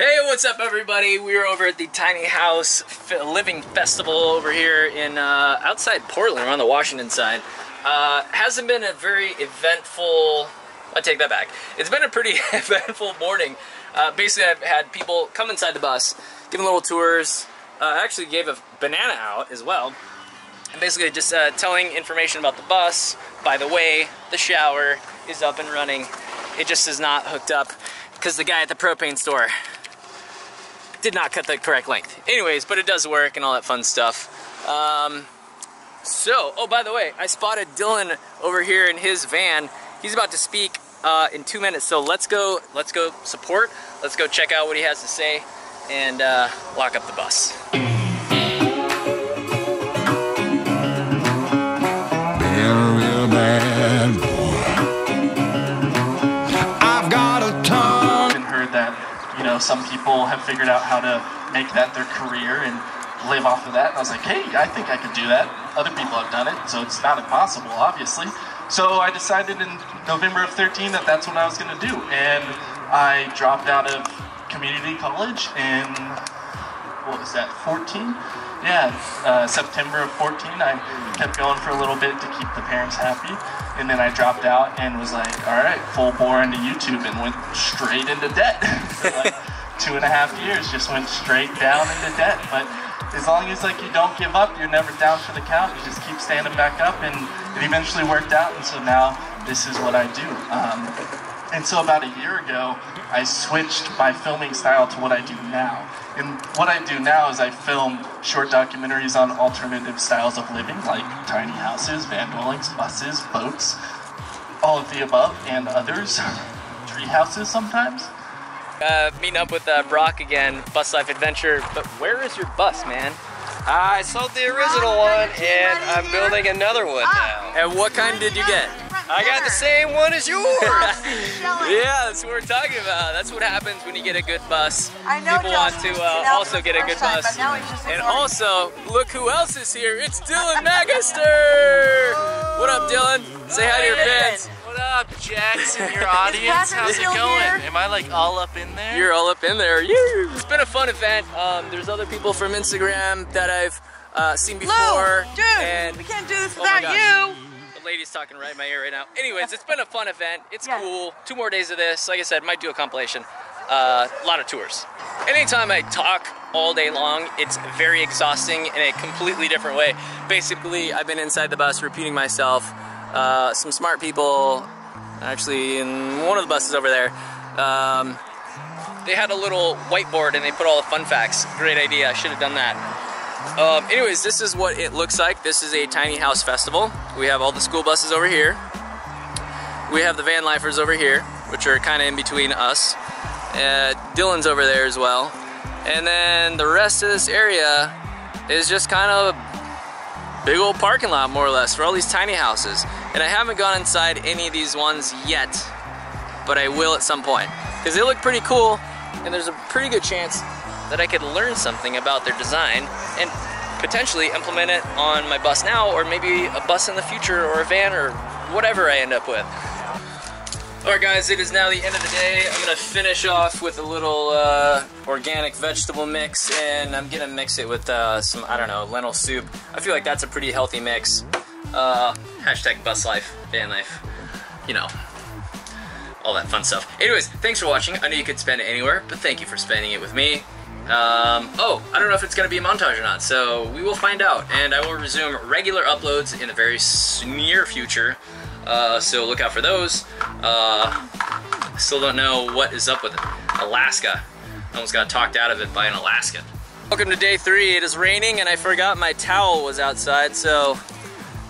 Hey, what's up, everybody? We're over at the Tiny House Living Festival over here in uh, outside Portland. On the Washington side. Uh, hasn't been a very eventful. I take that back. It's been a pretty eventful morning. Uh, basically, I've had people come inside the bus, giving little tours. Uh, I actually gave a banana out as well. And basically, just uh, telling information about the bus. By the way, the shower is up and running. It just is not hooked up because the guy at the propane store did not cut the correct length. Anyways, but it does work and all that fun stuff. Um, so, oh, by the way, I spotted Dylan over here in his van. He's about to speak uh, in two minutes, so let's go, let's go support. Let's go check out what he has to say and uh, lock up the bus. Some people have figured out how to make that their career and live off of that. And I was like, hey, I think I could do that. Other people have done it, so it's not impossible, obviously. So I decided in November of 13 that that's what I was going to do. And I dropped out of community college in, what was that, 14? Yeah, uh, September of 14. I kept going for a little bit to keep the parents happy. And then I dropped out and was like, all right, full bore into YouTube and went straight into debt. like two and a half years, just went straight down into debt. But as long as like you don't give up, you're never down for the count. You just keep standing back up, and it eventually worked out. And so now this is what I do. Um, and so about a year ago, I switched my filming style to what I do now. And what I do now is I film short documentaries on alternative styles of living, like tiny houses, van dwellings, buses, boats, all of the above, and others. Tree houses sometimes. Uh, meeting up with uh, Brock again, Bus Life Adventure. But where is your bus, man? I sold the original one and I'm building another one now. And what kind did you get? I got the same one as yours. yeah, that's what we're talking about. That's what happens when you get a good bus. People want to uh, also get a good bus. And also, look who else is here. It's Dylan Magaster. What up, Dylan? Say hi to your fans. What up, Jackson, your audience? How's it going? Am I like all up in there? You're all up in there. It's been a fun event. Um, there's other people from Instagram that I've uh, seen before. Lou, dude, and, we can't do this oh without you. The lady's talking right in my ear right now. Anyways, it's been a fun event. It's yes. cool. Two more days of this. Like I said, might do a compilation. Uh, a lot of tours. Anytime I talk all day long, it's very exhausting in a completely different way. Basically, I've been inside the bus repeating myself uh, some smart people, actually in one of the buses over there, um, they had a little whiteboard and they put all the fun facts. Great idea, I should have done that. Um, anyways, this is what it looks like. This is a tiny house festival. We have all the school buses over here. We have the van lifers over here, which are kind of in between us. Uh, Dylan's over there as well. And then the rest of this area is just kind of big old parking lot more or less for all these tiny houses. And I haven't gone inside any of these ones yet, but I will at some point. Because they look pretty cool and there's a pretty good chance that I could learn something about their design and potentially implement it on my bus now or maybe a bus in the future or a van or whatever I end up with. Alright guys, it is now the end of the day. I'm gonna finish off with a little uh, organic vegetable mix and I'm gonna mix it with uh, some, I don't know, lentil soup. I feel like that's a pretty healthy mix. Uh, hashtag bus life, van life, you know, all that fun stuff. Anyways, thanks for watching. I know you could spend it anywhere, but thank you for spending it with me. Um, oh, I don't know if it's going to be a montage or not, so we will find out. And I will resume regular uploads in the very near future. Uh, so look out for those. Uh, still don't know what is up with it. Alaska. I almost got talked out of it by an Alaskan. Welcome to day three. It is raining and I forgot my towel was outside, so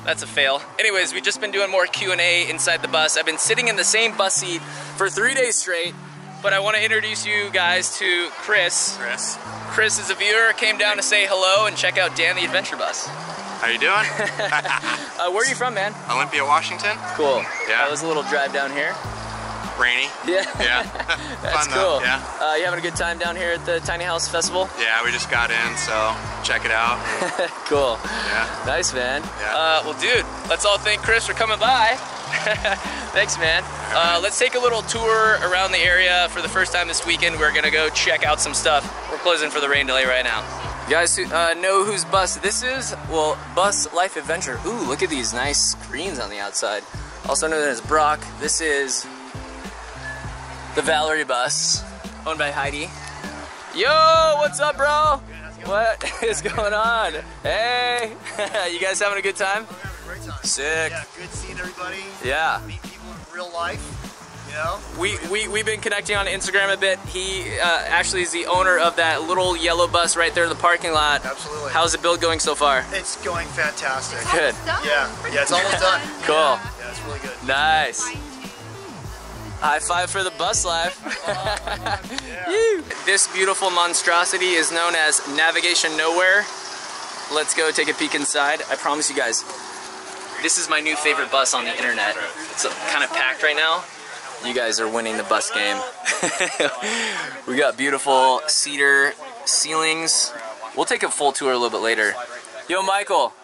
that's a fail. Anyways, we've just been doing more Q&A inside the bus. I've been sitting in the same bus seat for three days straight, but I want to introduce you guys to Chris. Chris. Chris is a viewer, came down to say hello and check out Dan the Adventure Bus. How you doing? uh, where are you from, man? Olympia, Washington. Cool. Yeah. That was a little drive down here. rainy. Yeah. Yeah. That's Fun though, cool. yeah. Uh, you having a good time down here at the Tiny House Festival? Yeah, we just got in, so check it out. Cool. Yeah. Nice, man. Yeah. Uh, well, dude, let's all thank Chris for coming by. Thanks, man. Uh, let's take a little tour around the area for the first time this weekend. We're gonna go check out some stuff. We're closing for the rain delay right now. You guys uh, know whose bus this is? Well, Bus Life Adventure. Ooh, look at these nice screens on the outside. Also known as Brock. This is the Valerie bus, owned by Heidi. Yo, what's up, bro? What is going on? Hey, you guys having a good time? Great time. Sick. Yeah, good seeing everybody. Yeah. Meet people in real life. You know? We, we, we've been connecting on Instagram a bit. He uh, actually is the owner of that little yellow bus right there in the parking lot. Absolutely. How's the build going so far? It's going fantastic. Good. Yeah, yeah, it's almost done. Cool. Yeah, it's really good. Nice. High five for the bus life. Woo. this beautiful monstrosity is known as Navigation Nowhere. Let's go take a peek inside. I promise you guys, this is my new favorite bus on the internet. It's kind of packed right now. You guys are winning the bus game. we got beautiful cedar ceilings. We'll take a full tour a little bit later. Yo, Michael.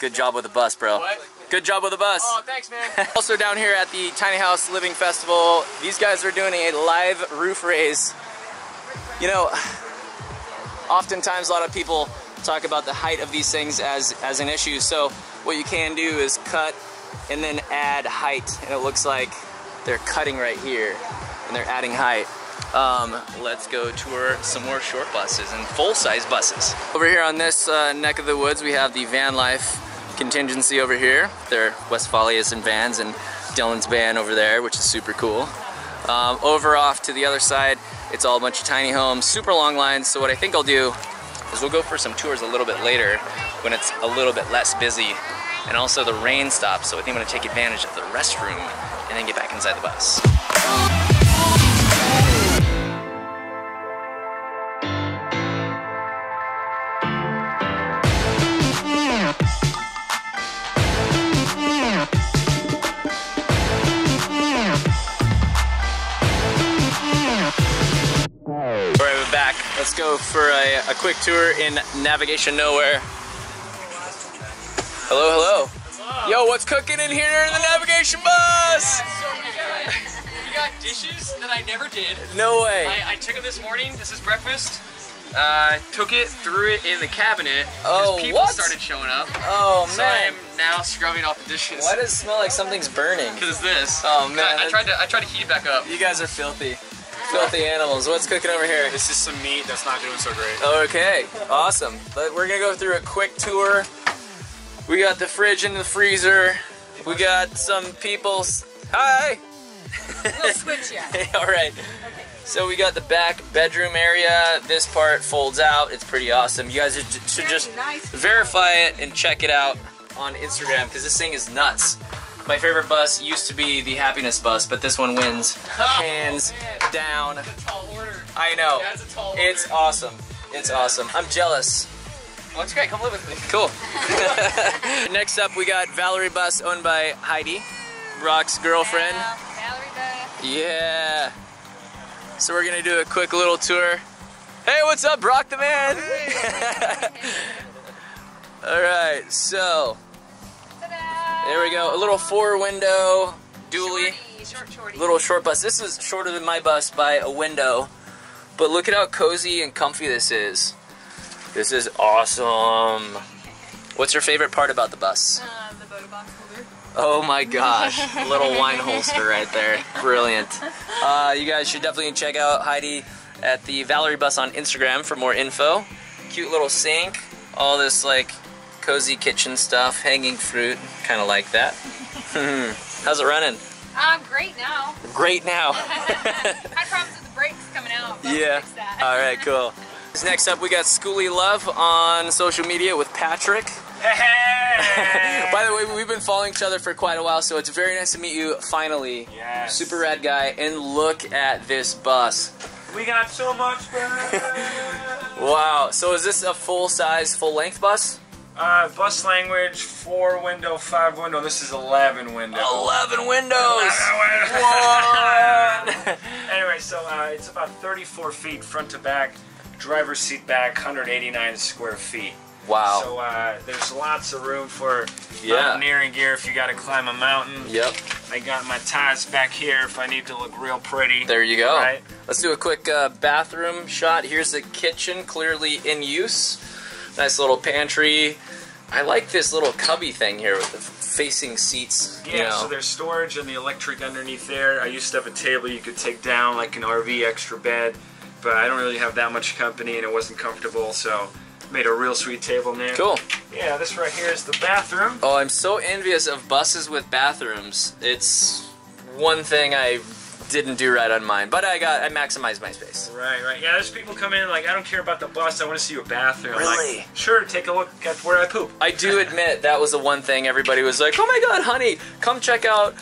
Good job with the bus, bro. Good job with the bus. Oh, thanks, man. also down here at the Tiny House Living Festival, these guys are doing a live roof raise. You know, oftentimes a lot of people talk about the height of these things as, as an issue. So what you can do is cut and then add height. And it looks like they're cutting right here and they're adding height. Um, let's go tour some more short buses and full-size buses. Over here on this uh, neck of the woods, we have the Van Life contingency over here. They're Westfalias and vans and Dylan's van over there, which is super cool. Um, over off to the other side, it's all a bunch of tiny homes, super long lines. So what I think I'll do is we'll go for some tours a little bit later when it's a little bit less busy and also the rain stops. So I think I'm gonna take advantage of the restroom and then get back inside the bus. Let's go for a, a quick tour in Navigation Nowhere. Hello, hello. Yo, what's cooking in here in the navigation bus? We got dishes that I never did. No way. I, I took them this morning. This is breakfast. Uh, took it, threw it in the cabinet. Oh, people what? started showing up. Oh So I'm now scrubbing off the dishes. Why does it smell like something's burning? Because this. Oh, man, I, I tried to I tried to heat it back up. You guys are filthy. Filthy animals. What's cooking over here? This is some meat that's not doing so great. Okay, awesome. But we're gonna go through a quick tour. We got the fridge and the freezer. We got some people's. Hi. We'll switch ya. All right. Okay. So we got the back bedroom area. This part folds out. It's pretty awesome. You guys should just nice. verify it and check it out on Instagram because this thing is nuts. My favorite bus used to be the happiness bus, but this one wins oh, hands down. Tall order. I know. That's a tall order. It's awesome. It's awesome. I'm jealous. Well, it's great. Come live with me. Cool. Next up, we got Valerie Bus, owned by Heidi, Brock's girlfriend. Valerie Beth. Yeah. So we're gonna do a quick little tour. Hey, what's up, Brock the man? All right, so there we go. A little four-window dually, Shorty, short shorty. little short bus. This is shorter than my bus by a window, but look at how cozy and comfy this is. This is awesome. What's your favorite part about the bus? Uh, the Bota Box holder. Oh my gosh, a little wine holster right there. Brilliant. Uh, you guys should definitely check out Heidi at the Valerie Bus on Instagram for more info. Cute little sink, all this like cozy kitchen stuff, hanging fruit, kind of like that. How's it running? Um, great now. Great now. Had problems with the brakes coming out. But yeah. We'll fix that. All right, cool. Next up, we got Skoolie Love on social media with Patrick. Hey! By the way, we've been following each other for quite a while, so it's very nice to meet you finally. Yes. Super rad guy. And look at this bus. We got so much. Wow. So is this a full size, full length bus? Uh, bus language, four window, five window. This is 11 window. 11 windows. anyway, so uh, it's about 34 feet front to back, driver's seat back, 189 square feet. Wow. So uh, there's lots of room for Yeah. mountaineering gear if you got to climb a mountain. Yep. I got my ties back here if I need to look real pretty. There you go. Right. Let's do a quick uh, bathroom shot. Here's the kitchen, clearly in use. Nice little pantry. I like this little cubby thing here with the facing seats. Yeah, you know. so there's storage and the electric underneath there. I used to have a table you could take down like an RV extra bed, but I don't really have that much company and it wasn't comfortable, so made a real sweet table now. cool. Yeah, this right here is the bathroom. Oh, I'm so envious of buses with bathrooms. It's one thing I didn't do right on mine, but I got I maximized my space. Right, right. Yeah, there's people come in like, I don't care about the bus, I want to see your bathroom. Really? Like, sure, take a look at where I poop. I do admit that was the one thing everybody was like, "Oh my god, honey, come check out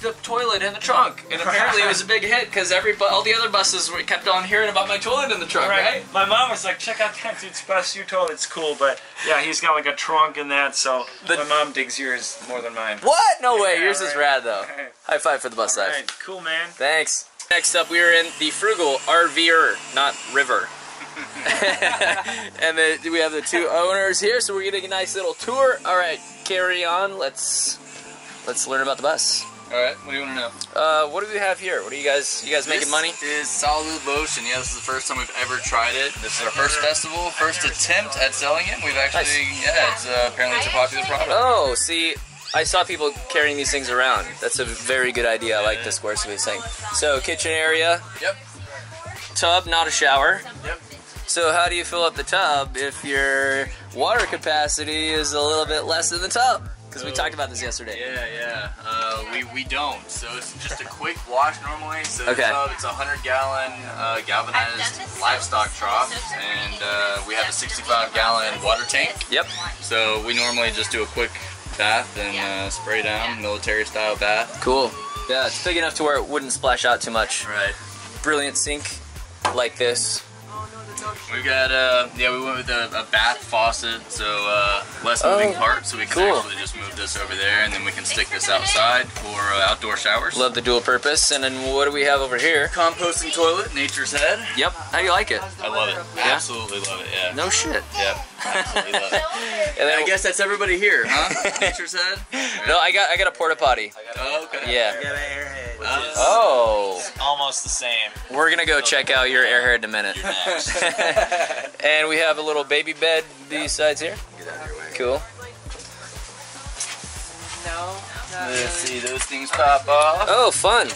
the toilet in the trunk." And apparently it was a big hit because every all the other buses were kept on hearing about my toilet in the trunk, right? My mom was like, check out that dude's bus. You told it's cool, but yeah, he's got like a trunk in that, so The- my mom digs yours more than mine. What? No way. Yeah, Yours is rad though. Alright. High five for the bus life. Alright, cool, man. Thanks. Next up, we are in the Frugal RVer, not River. and then we have the two owners here, so we're getting a nice little tour. All right, carry on. Let's let's learn about the bus. All right, what do you want to know? Uh, what do we have here? What are you guys? You guys making money? This is Solid Lotion. Yeah, this is the first time we've ever tried it. This is our first festival, first attempt at selling it. We've actually, yeah, it's uh, apparently it's a popular product. Oh, see, I saw people carrying these things around. That's a very good idea. I like the Squarespace thing. So, kitchen area, Yep. tub, not a shower. Yep. So, how do you fill up the tub if your water capacity is a little bit less than the tub? Because we talked about this yesterday. Yeah, yeah. Uh, we we don't. So it's just a quick wash normally. So Okay. the tub, it's a hundred gallon uh, galvanized livestock trough, and uh, we have a 65 gallon water tank. Yep. So we normally just do a quick bath and uh, spray down, military style bath. Cool. Yeah, it's big enough to where it wouldn't splash out too much. Right. Brilliant sink like this. We got uh yeah we went with a, a bath faucet so uh less moving Oh, parts so we can cool. actually just move this over there and then we can stick this outside for uh, outdoor showers. Love the dual purpose. And then what do we have over here? composting toilet, nature's head. Yep. How do you like it? I love it. Yeah? Absolutely love it. Yeah. No shit. Yep. Absolutely love it. And And then, I guess that's everybody here, huh? nature's head. no, I got I got a porta potty. Oh, okay. Yeah. Got an airhead. Uh, Oh. Almost the same. We're gonna go check out your airhead in a minute. and we have a little baby bed these sides here. Cool. Let's see, those things pop off, Oh, fun.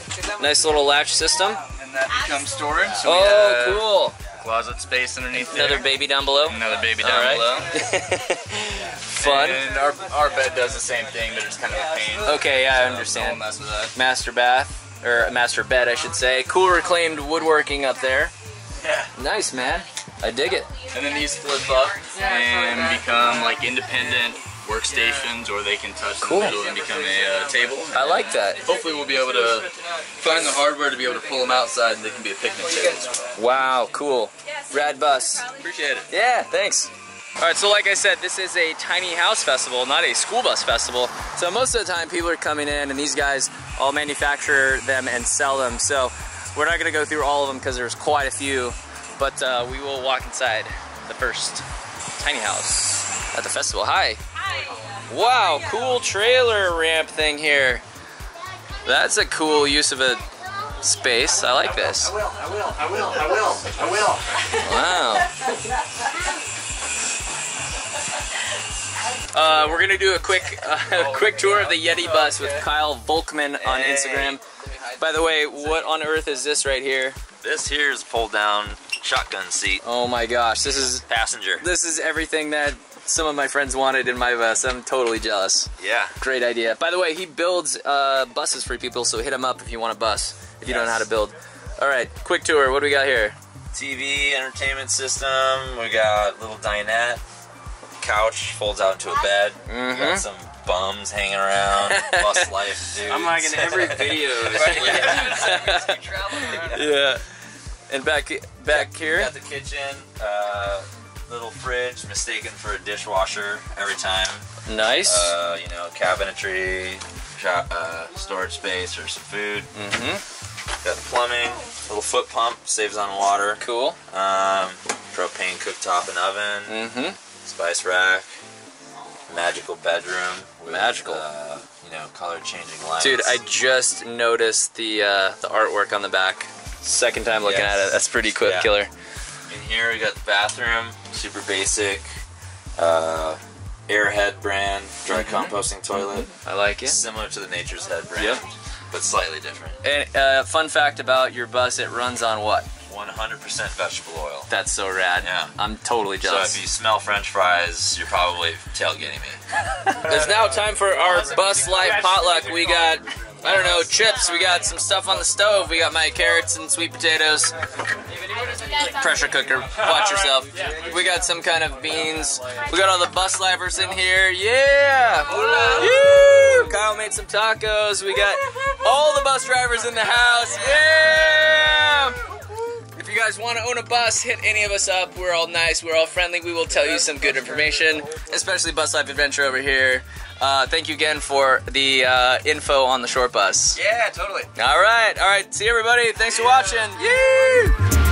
Nice little latch system. and that becomes storage. So Oh, cool. closet space underneath there. Another baby down below. Another baby down All right. below. Fun. And our, our bed does the same thing, but it's kind of a pain. Okay, yeah, I Don't understand. mess with that. Master bath, or a master bed, I should say. Cool reclaimed woodworking up there. Yeah. Nice, man. I dig it. And then these flip up and become like independent workstations, or they can touch Cool. the middle and become a uh, table. I like that. Hopefully, we'll be able to find the hardware to be able to pull them outside, and they can be a picnic table. Wow, cool. Rad bus. Appreciate it. Yeah, thanks. All right, so like I said, this is a tiny house festival, not a school bus festival. So most of the time, people are coming in, and these guys all manufacture them and sell them. So we're not gonna go through all of them because there's quite a few, but uh, we will walk inside the first tiny house at the festival. Hi. Wow, cool trailer ramp thing here. That's a cool use of a space. I like this. I will, I will, I will, I will, I will. Wow. Uh, we're gonna do a quick, uh, quick tour of the Yeti bus with Kyle Volkman on Instagram. By the way, what on earth is this right here? This here is pulled down shotgun seat Oh my gosh, this is passenger. this is everything that some of my friends wanted in my bus. I'm totally jealous. Yeah. Great idea. By the way, he builds uh, buses for people, so hit him up if you want a bus. If you don't know how to build. All right, quick tour. What do we got here? TV entertainment system. We got little dinette. Couch folds out into a bed. We Mhm. got some bums hanging around. Bus life, dude. I'm like in every video. yeah. And back back We here. got the kitchen. Uh, little fridge mistaken for a dishwasher every time. Nice. Uh, you know, cabinetry, shop, uh, storage space for some food. mm-hmm. Got the plumbing, little foot pump saves on water. Cool. Um, propane cooktop and oven, Mm-hmm. Spice rack, magical bedroom. With, Magical. Uh, you know, color changing lights. Dude, I just noticed the uh, the artwork on the back. Second time looking Yes. at it. That's pretty quick, Yeah. killer. In here we got the bathroom, super basic. Uh, Airhead brand dry Mhm. composting toilet, I like it. similar to the Nature's Head brand, Yep. but slightly different. And uh, fun fact about your bus, it runs on what? 100% vegetable oil. That's so rad. Yeah. I'm totally jealous. So if you smell French fries, you're probably tailgating me. It's now time for our bus life potluck. We got, I don't know, chips. We got some stuff on the stove. We got my carrots and sweet potatoes. Pressure cooker. Watch yourself. We got some kind of beans. We got all the bus lifers in here. Yeah. Woo! Kyle made some tacos. We got all the bus drivers in the house. Yeah. If you guys want to own a bus, hit any of us up. We're all nice. We're all friendly. We will tell you some good information, especially Bus Life Adventure over here. Uh, thank you again for the uh, info on the short bus. Yeah, totally. All right, all right. See everybody. Thanks for watching. Yee!